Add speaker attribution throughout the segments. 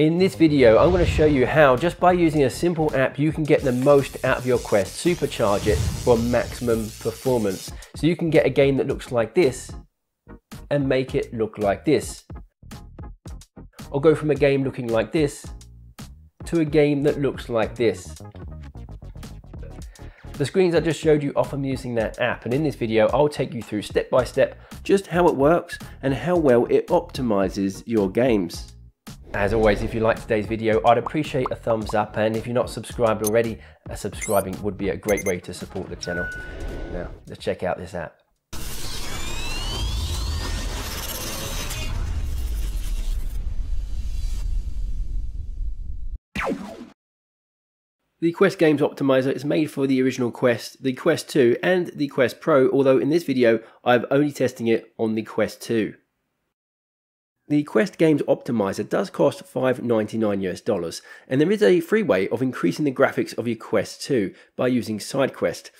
Speaker 1: In this video, I'm going to show you how, just by using a simple app, you can get the most out of your Quest, supercharge it for maximum performance. So you can get a game that looks like this and make it look like this. Or go from a game looking like this to a game that looks like this. The screens I just showed you from using that app and in this video I'll take you through step by step just how it works and how well it optimizes your games. As always, if you liked today's video, I'd appreciate a thumbs up and if you're not subscribed already, subscribing would be a great way to support the channel. Now, let's check out this app. The Quest Games Optimizer is made for the original Quest, the Quest 2 and the Quest Pro, although in this video I'm only testing it on the Quest 2. The Quest Games Optimizer does cost $5.99 US dollars, and there is a free way of increasing the graphics of your Quest 2 by using SideQuest.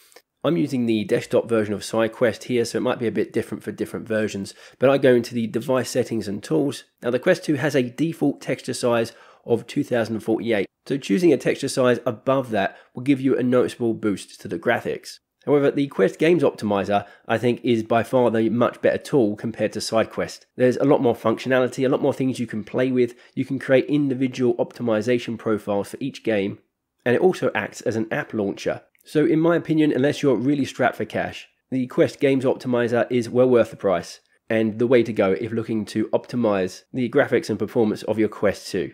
Speaker 1: I'm using the desktop version of SideQuest here, so it might be a bit different for different versions, but I go into the device settings and tools. Now the Quest 2 has a default texture size of 2048, so choosing a texture size above that will give you a noticeable boost to the graphics. However, the Quest Games Optimizer, I think, is by far the much better tool compared to SideQuest. There's a lot more functionality, a lot more things you can play with. You can create individual optimization profiles for each game, and it also acts as an app launcher. So, in my opinion, unless you're really strapped for cash, the Quest Games Optimizer is well worth the price and the way to go if looking to optimize the graphics and performance of your Quest 2.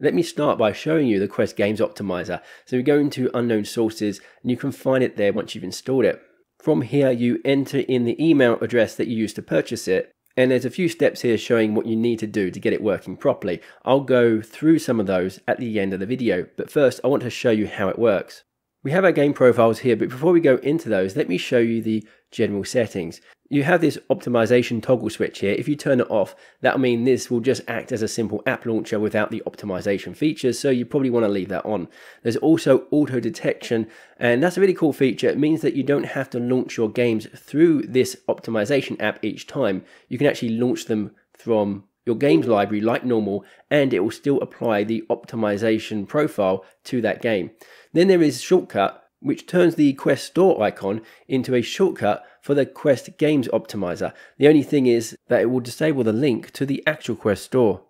Speaker 1: Let me start by showing you the Quest Games Optimizer. So you go into unknown sources and you can find it there once you've installed it. From here you enter in the email address that you used to purchase it and there's a few steps here showing what you need to do to get it working properly. I'll go through some of those at the end of the video, but first I want to show you how it works. We have our game profiles here, but before we go into those, let me show you the general settings. You have this optimization toggle switch here. If you turn it off, that'll mean this will just act as a simple app launcher without the optimization features, so you probably want to leave that on. There's also auto detection, and that's a really cool feature. It means that you don't have to launch your games through this optimization app each time. You can actually launch them from your games library like normal, and it will still apply the optimization profile to that game. Then there is shortcut, which turns the Quest Store icon into a shortcut for the Quest Games Optimizer. The only thing is that it will disable the link to the actual Quest Store.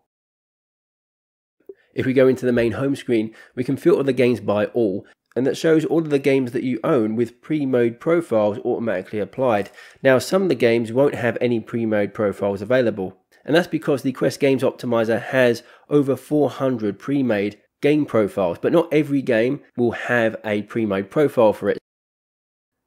Speaker 1: If we go into the main home screen, we can filter the games by all, and that shows all of the games that you own with pre-mode profiles automatically applied. Now, some of the games won't have any pre-mode profiles available, and that's because the Quest Games Optimizer has over 400 pre-made game profiles, but not every game will have a pre-made profile for it.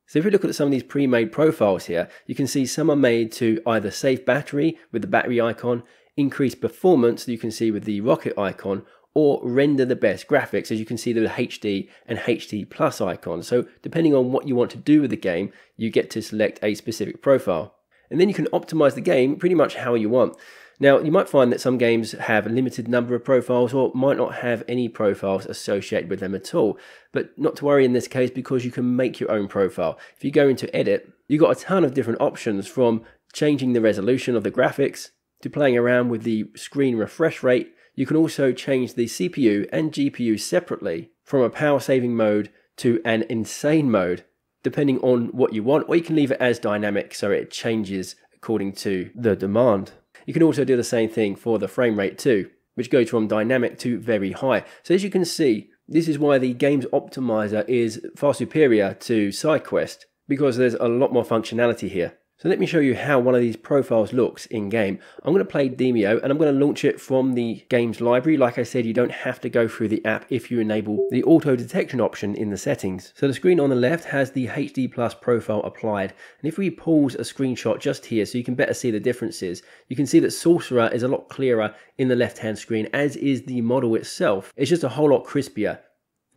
Speaker 1: So if we look at some of these pre-made profiles here, you can see some are made to either save battery with the battery icon, increase performance you can see with the rocket icon, or render the best graphics as you can see the HD and HD plus icons. So depending on what you want to do with the game, you get to select a specific profile. And then you can optimize the game pretty much how you want. Now, you might find that some games have a limited number of profiles or might not have any profiles associated with them at all. But not to worry in this case because you can make your own profile. If you go into edit, you've got a ton of different options from changing the resolution of the graphics to playing around with the screen refresh rate. You can also change the CPU and GPU separately from a power saving mode to an insane mode depending on what you want, or you can leave it as dynamic so it changes according to the demand. You can also do the same thing for the frame rate too, which goes from dynamic to very high. So as you can see, this is why the game's optimizer is far superior to SideQuest, because there's a lot more functionality here. So let me show you how one of these profiles looks in game. I'm going to play Demeo and I'm going to launch it from the games library. Like I said, you don't have to go through the app if you enable the auto detection option in the settings. So the screen on the left has the HD Plus profile applied. And if we pause a screenshot just here so you can better see the differences, you can see that Sorcerer is a lot clearer in the left hand screen as is the model itself. It's just a whole lot crispier.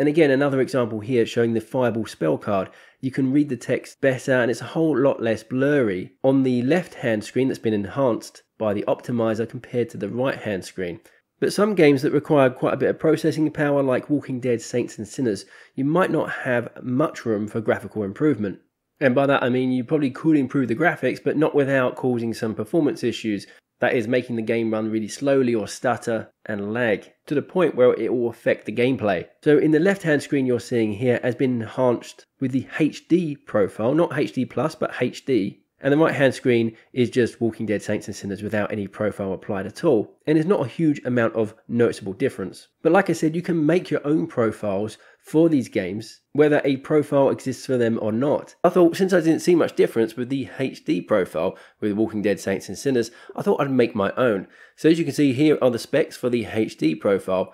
Speaker 1: And again, another example here showing the Fireball spell card. You can read the text better and it's a whole lot less blurry on the left hand screen that's been enhanced by the optimizer compared to the right hand screen. But some games that require quite a bit of processing power, like Walking Dead Saints and Sinners, you might not have much room for graphical improvement. And by that I mean you probably could improve the graphics, but not without causing some performance issues That is making the game run really slowly or stutter and lag to the point where it will affect the gameplay. So in the left hand screen you're seeing here has been enhanced with the HD profile, not HD plus but HD and the right hand screen is just Walking Dead Saints and Sinners without any profile applied at all. And it's not a huge amount of noticeable difference. But like I said, you can make your own profiles for these games, whether a profile exists for them or not. I thought since I didn't see much difference with the HD profile with Walking Dead Saints and Sinners, I thought I'd make my own. So as you can see here are the specs for the HD profile.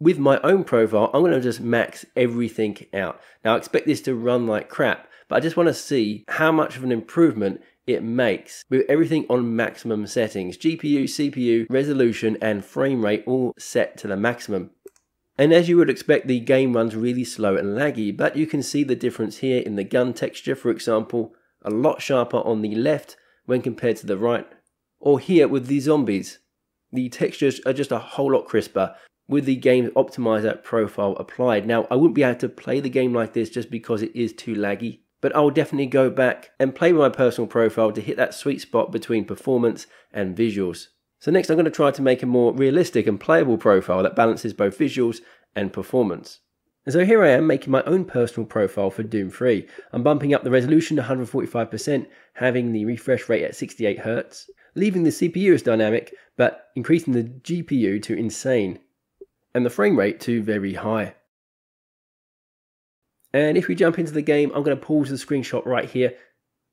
Speaker 1: With my own profile, I'm going to just max everything out. Now I expect this to run like crap, but I just want to see how much of an improvement it makes with everything on maximum settings GPU, CPU, resolution, and frame rate all set to the maximum. And as you would expect, the game runs really slow and laggy, but you can see the difference here in the gun texture, for example, a lot sharper on the left when compared to the right. Or here with the zombies. The textures are just a whole lot crisper with the game optimizer profile applied. Now, I wouldn't be able to play the game like this just because it is too laggy but I'll definitely go back and play with my personal profile to hit that sweet spot between performance and visuals. So next I'm going to try to make a more realistic and playable profile that balances both visuals and performance. And so here I am making my own personal profile for Doom 3. I'm bumping up the resolution to 145%, having the refresh rate at 68Hz, leaving the CPU as dynamic, but increasing the GPU to insane, and the frame rate to very high. And if we jump into the game, I'm going to pause the screenshot right here.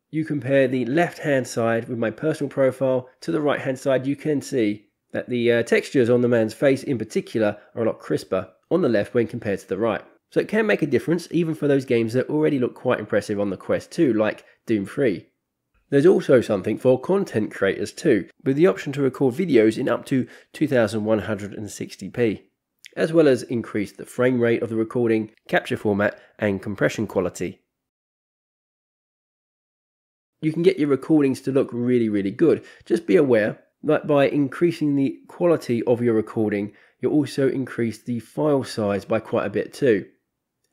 Speaker 1: You compare the left hand side with my personal profile to the right hand side, you can see that the uh, textures on the man's face in particular are a lot crisper on the left when compared to the right. So it can make a difference even for those games that already look quite impressive on the Quest 2 like Doom 3. There's also something for content creators too, with the option to record videos in up to 2160p as well as increase the frame rate of the recording, capture format, and compression quality. You can get your recordings to look really, really good. Just be aware that by increasing the quality of your recording, you'll also increase the file size by quite a bit too.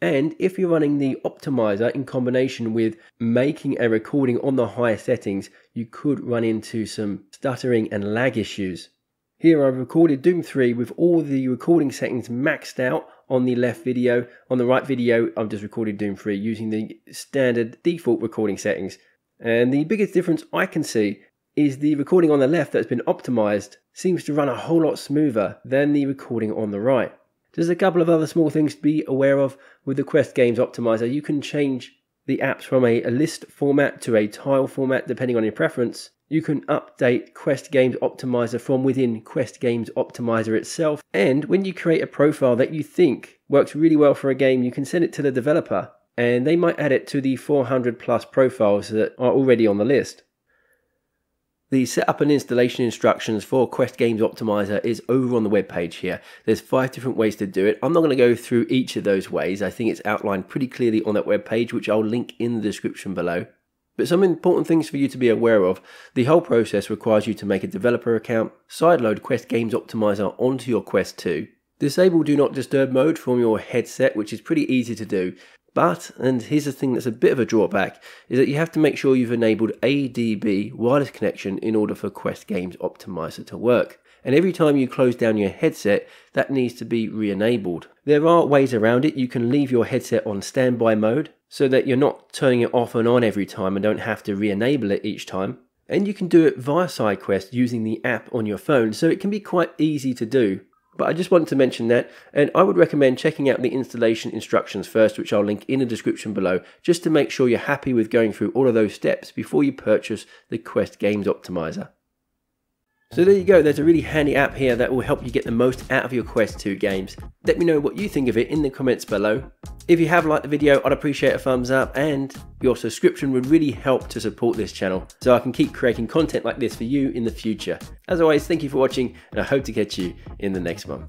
Speaker 1: And if you're running the optimizer in combination with making a recording on the higher settings, you could run into some stuttering and lag issues. Here I've recorded Doom 3 with all the recording settings maxed out on the left video. On the right video, I've just recorded Doom 3 using the standard default recording settings. And the biggest difference I can see is the recording on the left that's been optimized seems to run a whole lot smoother than the recording on the right. There's a couple of other small things to be aware of with the Quest Games Optimizer. You can change the apps from a, list format to a tile format depending on your preference you can update Quest Games Optimizer from within Quest Games Optimizer itself. And when you create a profile that you think works really well for a game, you can send it to the developer and they might add it to the 400 plus profiles that are already on the list. The setup and installation instructions for Quest Games Optimizer is over on the webpage here. There's five different ways to do it. I'm not going to go through each of those ways. I think it's outlined pretty clearly on that webpage, which I'll link in the description below. But some important things for you to be aware of. The whole process requires you to make a developer account, sideload Quest Games Optimizer onto your Quest 2, disable Do Not Disturb mode from your headset, which is pretty easy to do. But, and here's the thing that's a bit of a drawback, is that you have to make sure you've enabled ADB wireless connection in order for Quest Games Optimizer to work. And every time you close down your headset, that needs to be re-enabled. There are ways around it. You can leave your headset on standby mode, so that you're not turning it off and on every time and don't have to re-enable it each time. And you can do it via SideQuest using the app on your phone, so it can be quite easy to do. But I just wanted to mention that, and I would recommend checking out the installation instructions first, which I'll link in the description below, just to make sure you're happy with going through all of those steps before you purchase the Quest Games Optimizer. So there you go, there's a really handy app here that will help you get the most out of your Quest 2 games. Let me know what you think of it in the comments below. If you have liked the video, I'd appreciate a thumbs up and your subscription would really help to support this channel so I can keep creating content like this for you in the future. As always, thank you for watching and I hope to catch you in the next one.